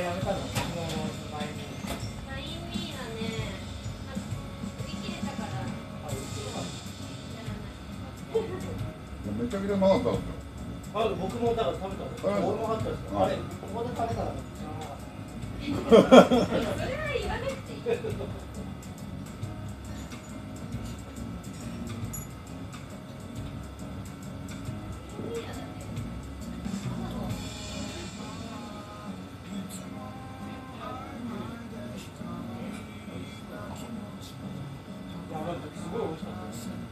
やめたの昨日の前にラインミーがね、売り切れたからあ売ってるからない。めちゃくちゃうまかったんですよあ僕もだから食べたんです俺もかったですよあれここで食べたら知らなかったそれは言わなくていい。house.